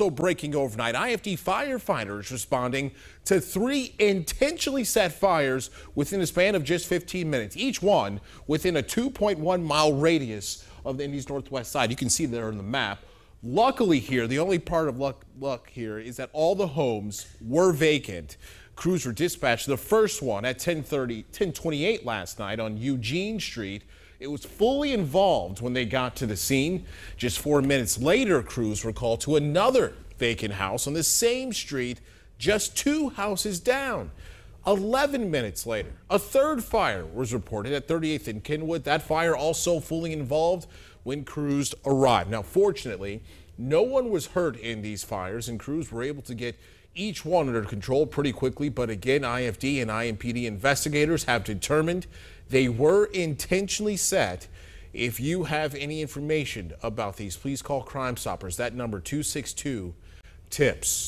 Also breaking overnight, IFD firefighters responding to three intentionally set fires within a span of just 15 minutes, each one within a 2.1 mile radius of the Indy's northwest side. You can see there on the map. Luckily here, the only part of luck, luck here is that all the homes were vacant. Crews were dispatched. The first one at 10:30, 10:28 last night on Eugene Street. It was fully involved when they got to the scene. Just four minutes later, crews were called to another vacant house on the same street, just two houses down. 11 minutes later, a third fire was reported at 38th and Kenwood. That fire also fully involved when crews arrived. Now, fortunately, no one was hurt in these fires, and crews were able to get each one under control pretty quickly. But again, IFD and IMPD investigators have determined they were intentionally set. If you have any information about these, please call Crime Stoppers. That number 262 TIPS.